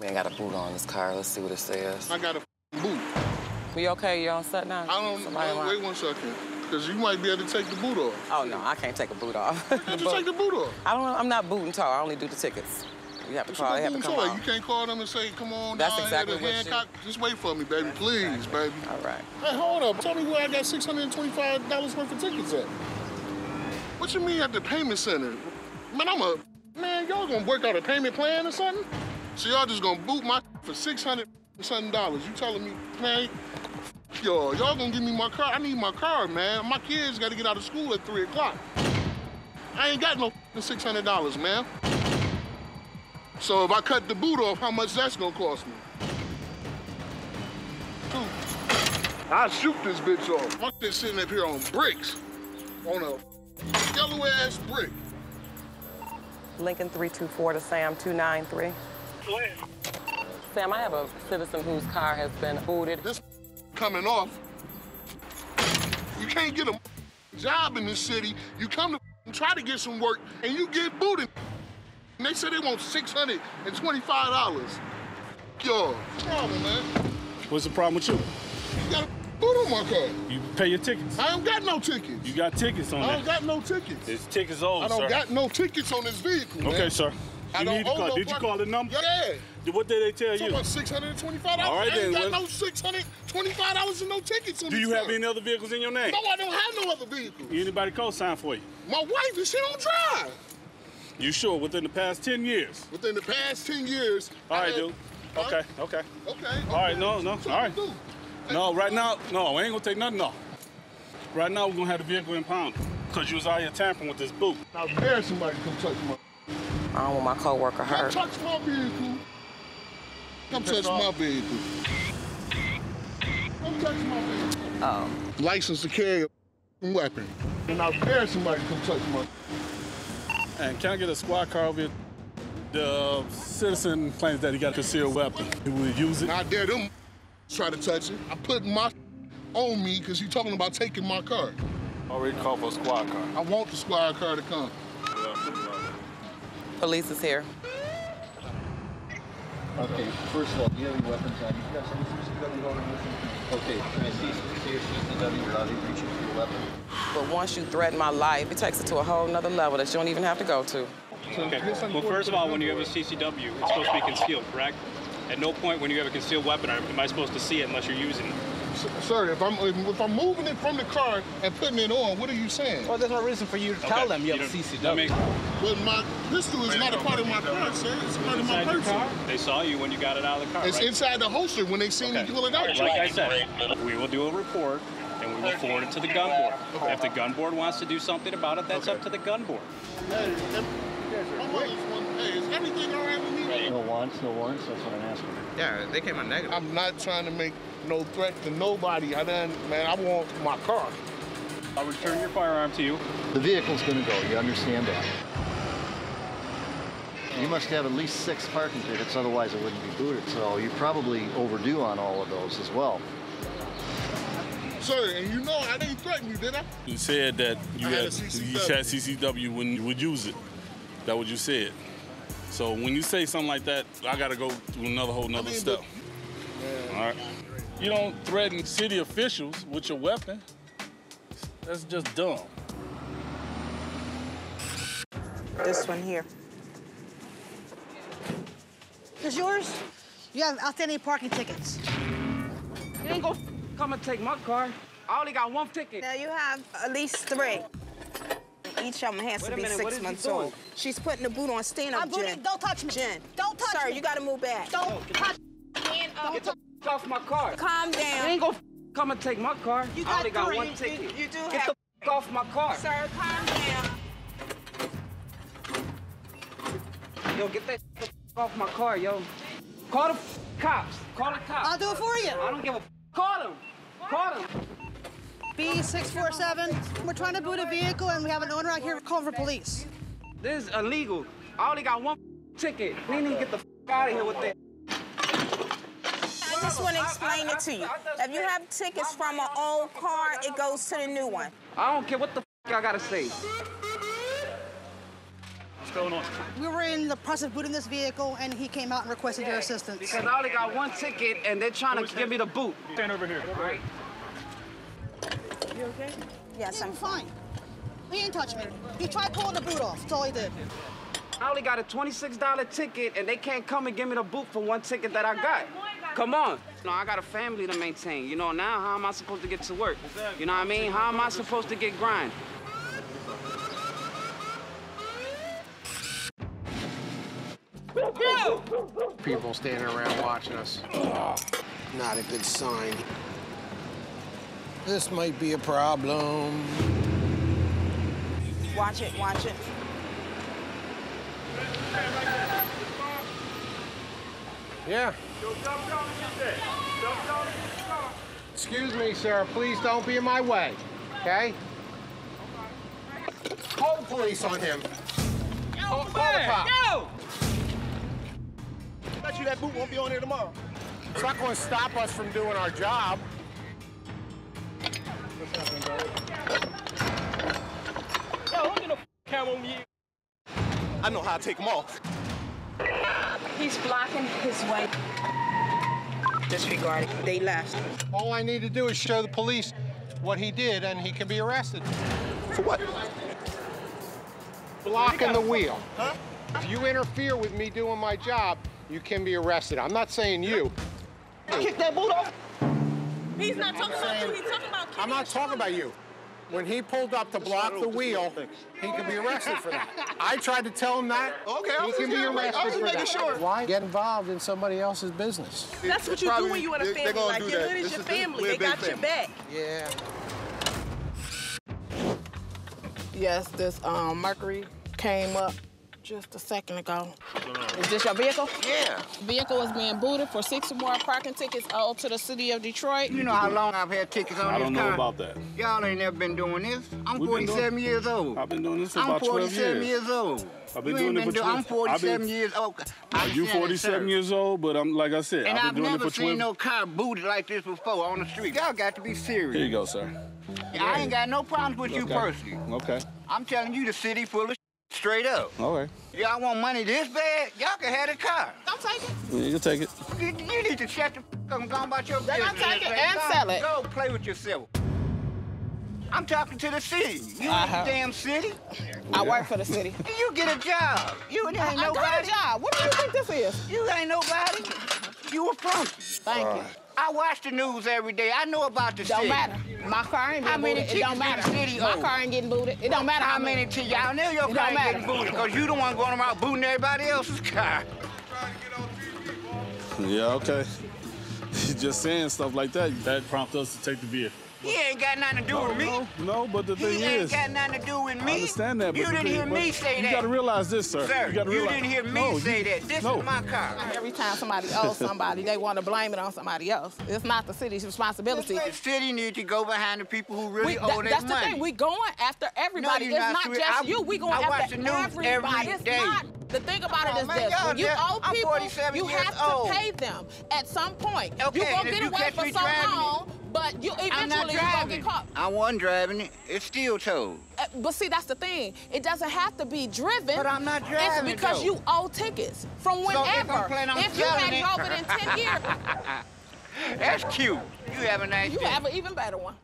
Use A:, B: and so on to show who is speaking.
A: We ain't got a boot on this car. Let's see what it says.
B: I got a boot.
A: We okay? You on set now?
B: I don't.
A: Somebody
B: wait, wait one second, because you might be able to take the boot off.
A: Oh no, I can't take a boot off.
B: Why can't you take the boot off?
A: I don't. I'm not booting tall. I only do the tickets. You have to
B: What's
A: call. They have to come
B: toy?
A: off.
B: You can't call them and say, "Come on
A: That's
B: down
A: exactly
B: here to
A: what you-
B: Just wait for me, baby, please, baby.
A: All right.
B: Hey, hold up. Tell me where I got six hundred and twenty-five dollars worth of tickets at. What you mean at the payment center? Man, I'm a man. Y'all gonna work out a payment plan or something? So y'all just gonna boot my for six hundred and something dollars? You telling me, man? Yo, y'all gonna give me my car? I need my car, man. My kids got to get out of school at three o'clock. I ain't got no six hundred dollars, man. So if I cut the boot off, how much that's gonna cost me? Two. I'll shoot this bitch off. My shit sitting up here on bricks. On a yellow ass brick.
A: Lincoln 324 to Sam 293. Sam, I have a citizen whose car has been booted.
B: This coming off. You can't get a job in this city. You come to try to get some work and you get booted. And they say they want $625. Yo, what's the problem, man?
C: What's the problem with you?
B: You got a boot on my car.
C: You pay your tickets.
B: I don't got no tickets.
C: You got tickets on
B: I
C: there.
B: don't got no tickets.
C: It's tickets old,
B: I don't
C: sir.
B: got no tickets on this vehicle, man.
C: Okay, sir.
B: I
C: You need to call.
B: no
C: Did you call the number?
B: Yeah.
C: What did they tell you?
B: about six hundred and twenty-five dollars.
C: All right,
B: I ain't
C: then,
B: got no six hundred twenty-five dollars and no tickets on
C: Do you have any other vehicles in your name?
B: No, I don't have no other vehicles.
C: Anybody co-sign for you?
B: My wife, and she don't drive.
C: You sure? Within the past 10 years?
B: Within the past ten years.
C: All right,
B: had-
C: dude.
B: Huh?
C: Okay, okay.
B: Okay.
C: All right,
B: okay.
C: no, no. All right.
B: do.
C: No, right now, no, we ain't gonna take nothing off. Right now, we're gonna have the vehicle impounded. Because you was out here tampering with this boot.
B: Now dare somebody come touch my.
A: I don't want my coworker
B: Come
A: hurt.
B: touch my vehicle. Come touch my vehicle. Come touch my vehicle.
A: Um,
B: License to carry a weapon. And now dare somebody to come touch my.
C: And can I get a squad car over here? The citizen claims that he got a concealed weapon. He would use it.
B: Now I dare them try to touch it. I put my on me because you talking about taking my car.
C: Already called for a squad car.
B: I want the squad car to come.
A: Police is here.
D: Okay, first of all, do you have any weapons on you? Yes, I'm CCW holder with you. Okay, can I see, see your CCW, you're allowed to reach into your weapon?
A: But once you threaten my life, it takes it to a whole nother level that you don't even have to go to.
E: Okay. Well, first of all, when you have a CCW, it's supposed to be concealed, correct? At no point when you have a concealed weapon am I supposed to see it unless you're using it.
B: S- Sir, if I'm if I'm moving it from the car and putting it on, what are you saying?
F: Well, there's no reason for you to tell
E: Okay.
F: them you have a CCW.
E: that makes-
B: But my pistol is not a part of my car, sir. It's a part of my
E: inside your
B: person.
E: car. They saw you when you got it out of the car,
B: It's
E: right?
B: inside the holster when they seen
E: Okay.
B: me pull it out.
E: Like I said, we will do a report and we will forward it to the gun board. If the gun board wants to do something about it, that's up to the gun board.
B: Hey, my mother's one. Hey, is everything all right with me?
D: No warrants, no warrants, that's what I'm asking.
F: Yeah, they came out negative.
B: I'm not trying to make no threat to nobody. I done, man. I want my car.
E: I'll return your firearm to you.
D: The vehicle's gonna go, you understand that? You must have at least six parking tickets, otherwise it wouldn't be booted, so you're probably overdue on all of those as well.
B: Sir, and you know I didn't threaten you, did I?
C: You said that you
B: I had
C: had,
B: a CCW.
C: you had CCW when you would use it. That what you said. So when you say something like that, I gotta go through another whole nother
B: mean,
C: step.
B: but-
C: All right. You don't threaten city officials with your weapon. That's just dumb.
G: This one here.
H: Is yours? You have outstanding parking tickets.
F: You ain't gonna come and take my car. I only got one ticket.
G: Now you have at least three. Each of them has
F: Wait
G: to be
F: minute,
G: six months old. She's putting the boot on. Stand up,
H: I'm booting.
G: Jen.
H: Don't touch me.
G: Jen.
H: Don't touch
G: Sir,
H: me.
G: you gotta move back.
H: Don't touch.
G: Stand up.
F: Get the off my car.
G: Calm
F: You
G: down.
F: ain't gonna come and take my car.
H: You
F: I
H: got
F: only got one ticket.
G: you do
F: Get
G: have-
F: the f- off my car.
G: Sir, calm down.
F: Yo, get that f- off my car, yo. Call the cops. Call the cops.
H: I'll do it for you.
F: I don't give a f- Call them. Call them.
H: B647. We're trying to boot a vehicle and we have an owner out here calling for police.
F: This is illegal. I only got one ticket. We need to get the f- out of here with that.
G: I just want to explain it to you. If you have tickets from an old car, it goes to the new one.
F: I don't care what the I gotta say.
E: What's going on?
H: We were in the process of booting this vehicle, and he came out and requested your assistance.
F: Because I only got one ticket and they're trying to give me the boot.
E: Stand over here.
F: All right.
G: Yes,
H: I'm
G: I'm
H: fine. He didn't touch me. He tried pulling the boot off. That's all he did.
F: I only got a $26 ticket and they can't come and give me the boot for one ticket that I got. Come on. No, I got a family to maintain. You know, now how am I supposed to get to work? You know what I mean? How am I supposed to get grind?
I: People standing around watching us. Not a good sign. This might be a problem.
G: watch it, watch it.
I: Yeah. Excuse me, sir. Please don't be in my way, okay? Call the police on him. Call, call the cops.
B: Bet you that boot won't be on here tomorrow.
I: It's not going to stop us from doing our job.
B: I know how to take them off.
G: He's blocking his way. Disregard it. They left.
I: All I need to do is show the police what he did, and he can be arrested.
B: For what?
I: Blocking the wheel. If you interfere with me doing my job, you can be arrested. I'm not saying you.
B: Kick that boot off.
G: He's not talking about you. He's talking about
I: I'm not talking about you. When he pulled up to block the wheel, he could be arrested for that. I tried to tell him that.
B: Okay, I
I: he
B: was
I: can be
B: just- I was
I: arrested
B: just
I: for
B: making
I: that.
B: sure.
I: Why get involved in somebody else's business?
G: That's what you do when you're in a
B: They- they
G: family.
B: gonna
G: Like
B: do
G: your
B: that.
G: hood is your family. They got your back.
I: Yeah.
J: Yes, this um, Mercury came up just a second ago. Is this your vehicle?
I: Yeah.
J: Vehicle is being booted for six or more parking tickets owed to the city of Detroit.
K: You know how long I've had tickets on
C: I
K: this
C: don't know
K: car?
C: about that.
K: Y'all ain't never been doing this. I'm
C: We've
K: 47
C: doing-
K: years old.
C: I've been doing this for
K: I'm
C: about 12
K: 47
C: years.
K: years old.
C: I've been
K: You
C: doing
K: ain't
C: it for
K: been
C: 12
K: I'm 47
C: been-
K: years old.
C: Are you
K: saying it,
C: 47 years old? But I'm like I said,
K: And
C: I've
K: I've
C: been doing
K: never
C: it for 12.
K: seen no car booted like this before on the street. Y'all got to be serious.
C: Here you go, sir.
K: I ain't got no problems with you personally.
C: Okay.
K: I'm telling you, the city full of straight up.
C: Okay.
K: Y'all want money this bad? Y'all can have the car.
J: Don't take it.
C: Yeah, You can take it.
K: You, you need to shut the f up and go about your
J: They're
K: business.
J: gonna take it and
K: Go-
J: sell it.
K: Go play with yourself. I'm talking to the city. You ain't
J: Uh-huh.
K: the damn city.
J: I work for the city.
K: You get a job. You ain't
J: I got
K: nobody.
J: a job. What do you think this is?
K: You ain't nobody. You a flunky.
J: Thank you.
K: I watch the news every day. I know about the
J: Don't
K: city.
J: matter. My car ain't
K: How
J: getting
K: many
J: booted. It don't matter.
K: city
J: My
K: owe?
J: car ain't getting booted. It don't matter
K: How many to y'all know your
J: It
K: car
J: don't
K: ain't
J: matter.
K: getting booted because you the one going around booting everybody else's car.
C: Yeah, okay. Just saying stuff like that.
E: That prompted us to take the vehicle.
K: He ain't got nothing to do with me.
C: No, no, but the
K: He
C: thing is, he ain't
K: got nothing to do with me.
C: I understand that. But
K: You didn't
C: thing-
K: hear me say
C: you
K: that.
C: You got to realize this, sir.
K: Sir,
C: you got to
K: you
C: realize.
K: didn't hear me
C: no,
K: say
C: you-
K: that. This
C: no.
K: is my car.
J: Every time somebody owes somebody, they want to blame it on somebody else. It's not the city's responsibility.
K: The city need to go behind the people who really
J: We,
K: owe
J: that-
K: their
J: that's
K: money.
J: the thing. We going after everybody.
K: you're
J: it's
K: not,
J: not, just
K: I-
J: you. We going
K: I watch
J: after
K: the news
J: everybody.
K: every
J: it's
K: day.
J: not. The thing about
K: Oh,
J: it is
K: man,
J: this:
K: y'all
J: when you
K: just-
J: owe people,
K: 47
J: you
K: years
J: have to
K: old.
J: pay them at some point.
K: Okay,
J: you
K: and
J: gonna get away
K: catch
J: for so long, but you
K: I'm not
J: eventually you gonna
K: driving.
J: get caught.
K: I wasn't driving it. It's still towed.
J: Uh, But see, that's the thing. It doesn't have to be driven.
K: But I'm not driving it,
J: It's because
K: though.
J: you owe tickets from whenever.
K: So if I'm
J: whenever.
K: on
J: if you had
K: selling it-
J: drove it in 10 years,
K: That's cute. You have a nice
J: you
K: day.
J: have an even better one.